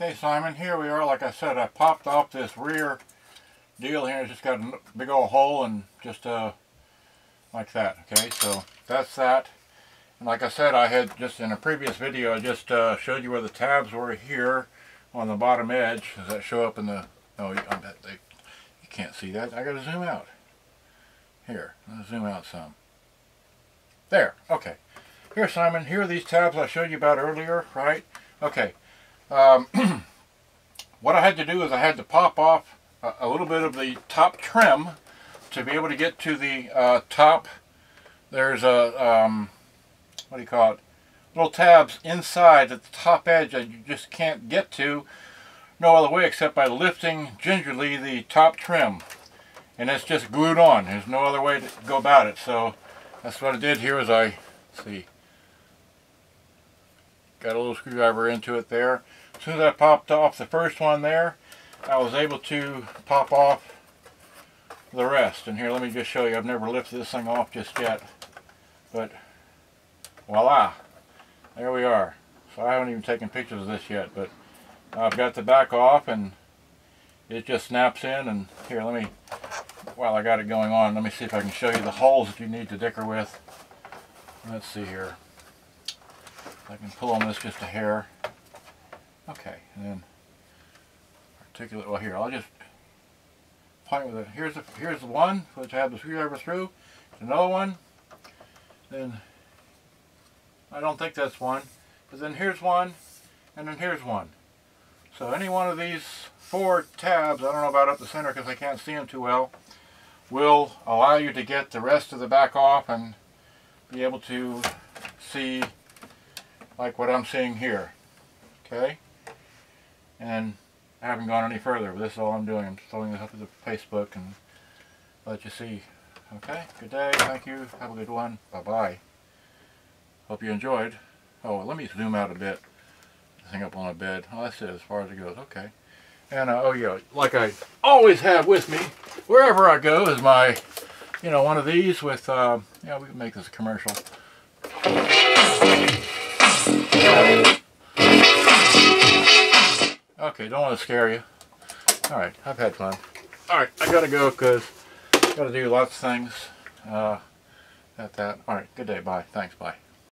Okay, Simon, here we are. Like I said, I popped off this rear deal here. It's just got a big old hole and just uh, like that. Okay, so that's that. And like I said, I had just in a previous video, I just uh, showed you where the tabs were here on the bottom edge. Does that show up in the, oh, I bet they, you can't see that. I gotta zoom out. Here, let's zoom out some. There, okay. Here, Simon, here are these tabs I showed you about earlier, right? Okay. Um, what I had to do is I had to pop off a, a, little bit of the top trim to be able to get to the uh, top. There's a, um, what do you call it? Little tabs inside at the top edge that you just can't get to no other way except by lifting gingerly the top trim. And it's just glued on. There's no other way to go about it. So that's what I did here is I, see, got a little screwdriver into it there. As soon as I popped off the first one there, I was able to pop off the rest. And here, let me just show you. I've never lifted this thing off just yet. But, voila. There we are. So I haven't even taken pictures of this yet, but I've got the back off and it just snaps in. And here, let me, while I got it going on, let me see if I can show you the holes that you need to dicker with. Let's see here. I can pull on this just a hair. Okay, and then articulate, well here, I'll just point with it. Here's the, here's the one, which I have the screwdriver through. Another one. Then, I don't think that's one. But then here's one, and then here's one. So any one of these four tabs, I don't know about up the center because I can't see them too well, will allow you to get the rest of the back off and be able to see like what I'm seeing here. Okay? And I haven't gone any further. but This is all I'm doing. I'm throwing this up to the Facebook and let you see. Okay? Good day. Thank you. Have a good one. Bye-bye. Hope you enjoyed. Oh, let me zoom out a bit. Hang up on a bed. Oh, that's it as far as it goes. Okay. And, uh, oh yeah, like I always have with me, wherever I go, is my, you know, one of these with, uh, yeah, we can make this a commercial. Okay, don't want to scare you. Alright, I've had fun. Alright, I gotta go because gotta do lots of things. Uh, at that. Alright, good day. Bye. Thanks. Bye.